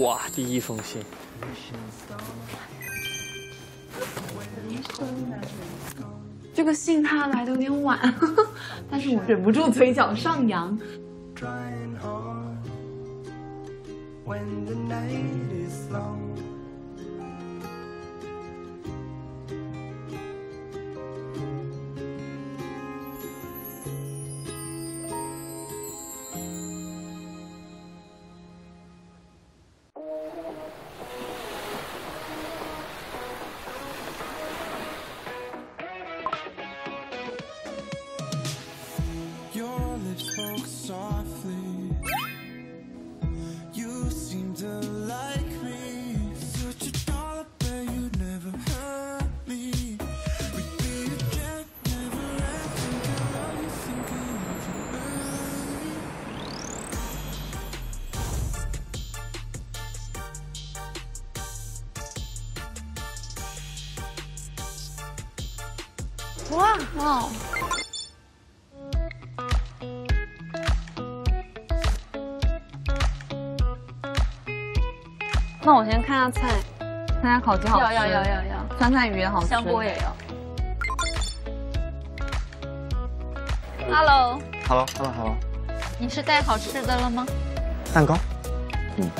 哇，第一封信。这个信他来的有点晚，但是我忍不住嘴角上扬。when the night is long. 哇哇！那我先看下菜，看下烤鸡好吃。要要要要要，酸菜鱼也好吃。香锅也要。Hello，Hello，Hello，Hello，你是带好吃的了吗？蛋糕。嗯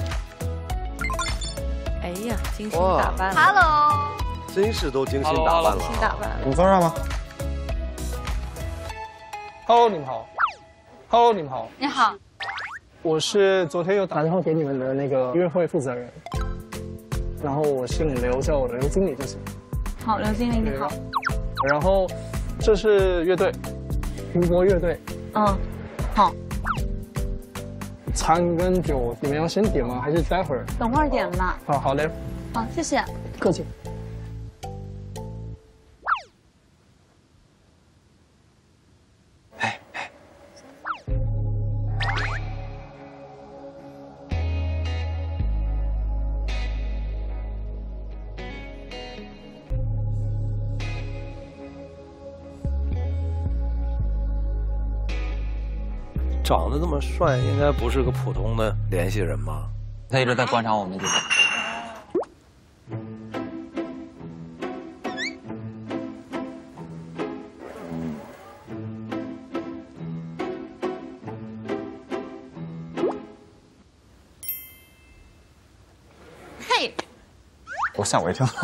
哎呀，精心打扮了。Hello，真是都精心打扮了。精心打扮了。你坐这儿吗？Hello，你们好。Hello，你们好。你好。我是昨天又打电话给你们的那个音乐会负责人，然后我姓刘，叫我刘经理就行。好，刘经理你好。然后这是乐队，苹果乐队。嗯，好，餐跟酒你们要先点吗？还是待会儿？等会儿点吧。好好嘞，好，谢谢。客气。长得这么帅，应该不是个普通的联系人吧？他一直在观察我们，就是。嘿，我吓我一跳。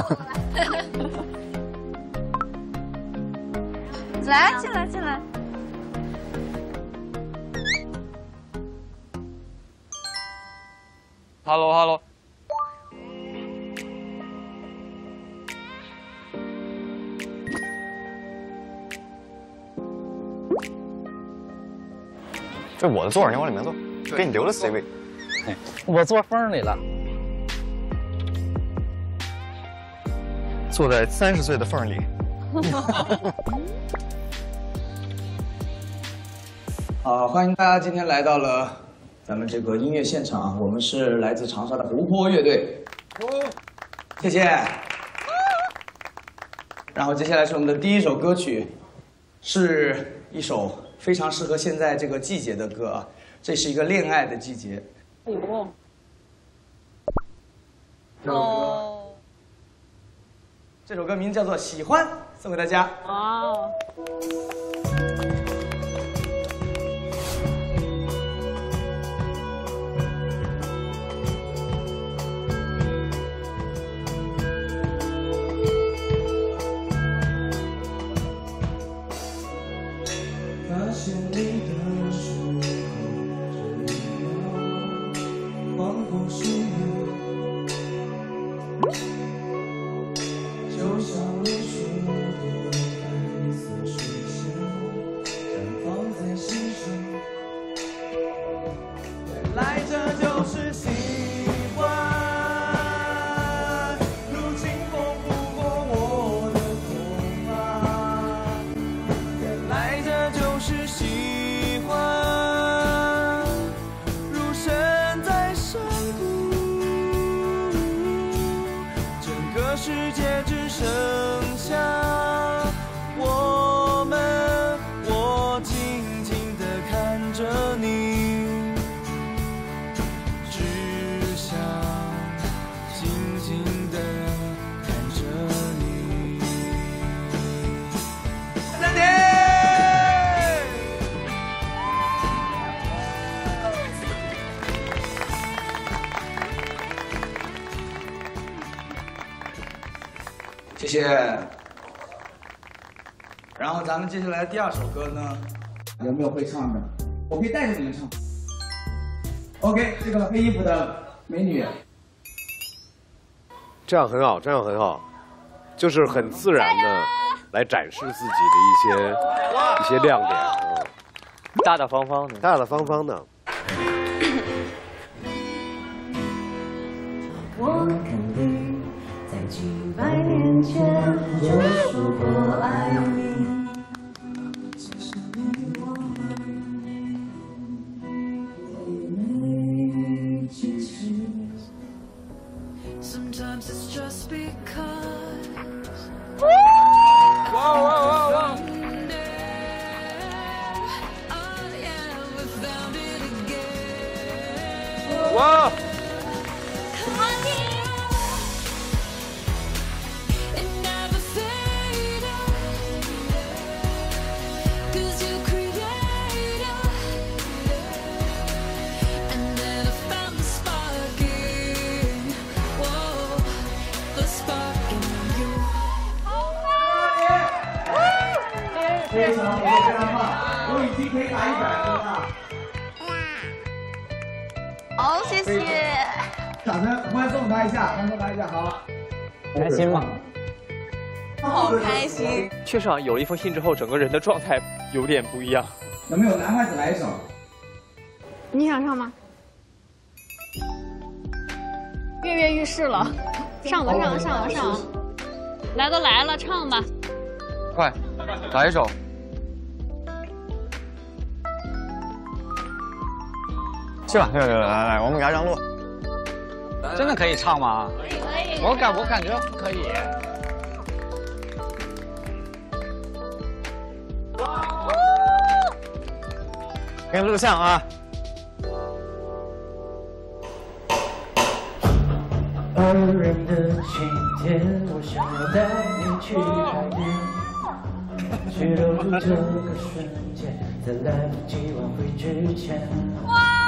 来，进来，进来。Hello，Hello。这我的座儿，你往里面坐，给你留了 C 位。我坐缝里了。坐在三十岁的缝里。好，欢迎大家今天来到了咱们这个音乐现场，我们是来自长沙的湖泊乐队，谢谢。然后接下来是我们的第一首歌曲，是一首非常适合现在这个季节的歌啊，这是一个恋爱的季节。哦。这首歌，这首歌名叫做《喜欢》，送给大家。哦。por su 世界只剩下我们，谢。然后咱们接下来第二首歌呢，有没有会唱的？我可以带着你们唱。OK，这个黑衣服的美女，这样很好，这样很好，就是很自然的来展示自己的一些一些亮点，嗯，大大方方的，大大方方的。百年前就说过爱你。只是你忘了没记起 Sometimes it's just because 常不错，非常棒，我已经可以打一百分了。好，谢谢。掌声欢送他一下，欢送他一下，好。开心吗？好开心。确实啊，有了一封信之后，整个人的状态有点不一样。有没有男孩子来一首？你想唱吗？跃跃欲试了，上吧上吧上吧上吧！来都来了，唱吧。快，来一首。去吧，对对对，来来，我们给他让路。真的可以唱吗？可以，可以我感我感觉可以。给你录像啊。二人的晴天，我想要带你去海边，去留住这个瞬间，在来不及挽回之前。哇！